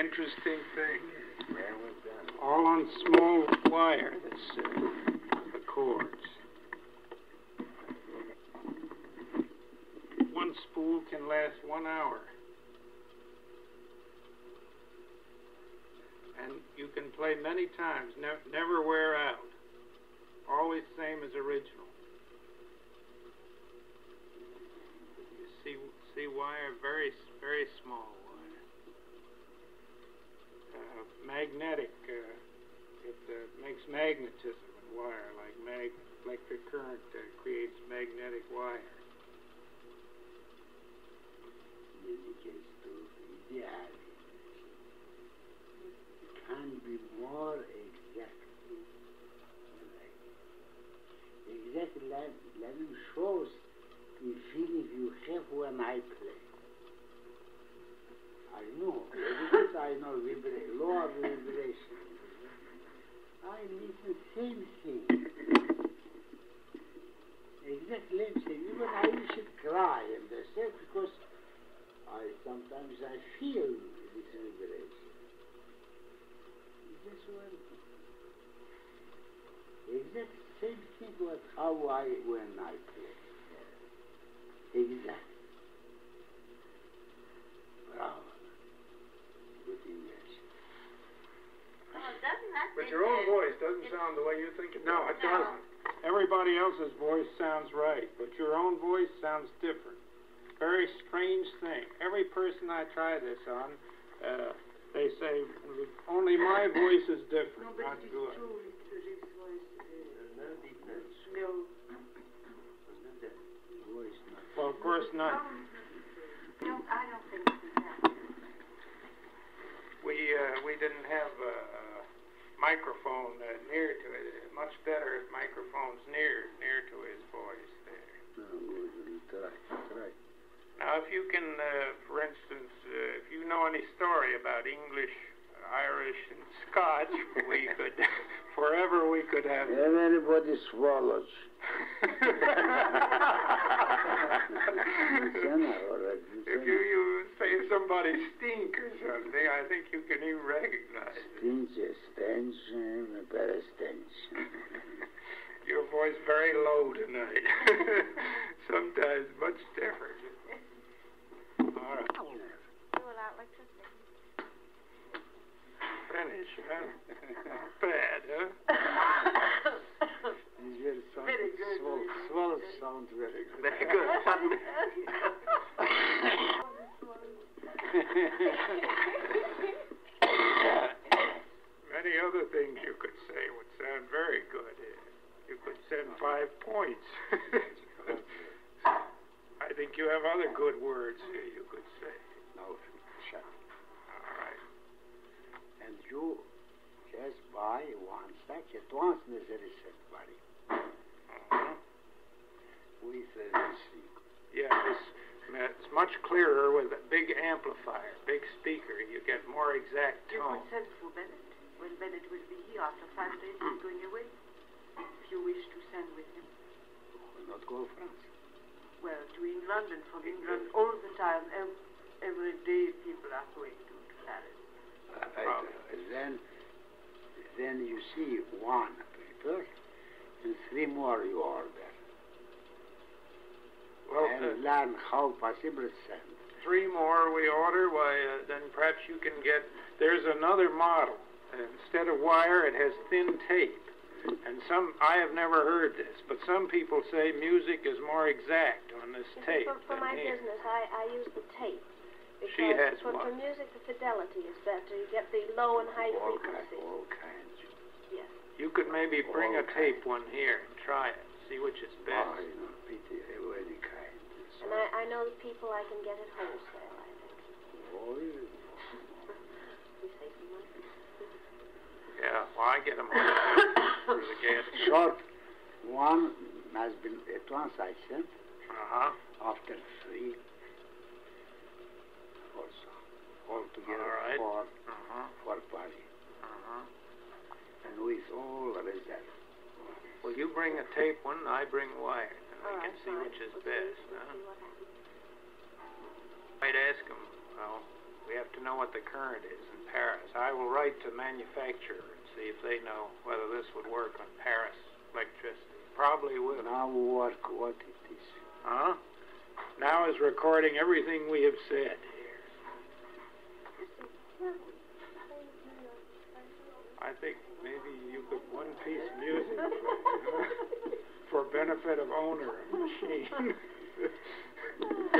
interesting thing. All on small wire, this, uh, the cords. One spool can last one hour. And you can play many times, ne- never wear out. Always same as original. You see, see wire, very, very small magnetic, uh, it uh, makes magnetism in wire, like mag- electric current uh, creates magnetic wire. can be more exact. Exact le- level shows the feeling you have when I play. I know, because I know vibra- lower vibration. I listen same thing. Exact same thing. Even I should cry and understand because I sometimes I feel this vibration. This one, exact same thing what how I when I play. Exact. Bravo. Good English. Well, doesn't that But your own voice doesn't sound the way you think it does. No, does. it doesn't. Everybody else's voice sounds right, but your own voice sounds different. Very strange thing. Every person I try this on, uh, they say only my voice is different, not yours. There's no difference. Voice not. Well, of course not. No, I don't think so. We uh, we didn't have a, a microphone uh, near to it. Much better if microphone's near near to his voice there. No, good. Try, try. Now, if you can, uh, for instance, uh, if you know any story about English, Irish, and Scotch, we could forever we could have. Everybody svoloch. if you, you say somebody stink or something, I think you can even recognize it. Stinge, stench, better stench. Your voice very low tonight. Sometimes much different. All right, Do without electricity. finish, huh? Bad, huh? It's very sound. Very good. Svoloch, svoloch sound very good. Very good. Many other things you could say would sound very good. You could send five points. I think you have other good words here you could say. No, shut. All right. And you just buy one sack at once necessary set buddy. Uh-huh. With a receipt. Yeah, this, it's much clearer with a big amplifier, big speaker. You get more exact You tone. Could send for Bennett when Bennett will be here after five days. He's going away. If you wish to send with him. Will not go to France. Well, to England and from England all the time. Every day people are going to Paris. Uh, I- then, then you see one paper and three more you order. Well, and uh, learn how possible send. three more we order, why, uh, then perhaps you can get, there's another model. Instead of wire, it has thin tape. And some, I have never heard this, but some people say music is more exact on this You see, tape for, for than my here. business, I, I use the tape. Because She has for, for music, the fidelity is better. You get the low and high all, kind, frequency. all kinds. Yes. You could maybe bring a Okay. tape one here and try it, see which is ah, best. Oh, you know, pity, very kind. And I, I know the people I can get at wholesale, I think. oh, you- We save some money. Yeah, well, I get them all through the gas. short one has been at once I sent Uh-huh. after three also altogether All right. four Uh-huh. four party Uh-huh. and with all reserve. Well, you bring a tape one, I bring wire. And All we can right, see which is We'll best. Huh? see. I'd ask them, well, We have to know what the current is in Paris. I will write to manufacturer and see if they know whether this would work on Paris electricity. Probably will. Now what, what it is. Huh? Now is recording everything we have said here. I think maybe you could one piece music for benefit of owner of machine.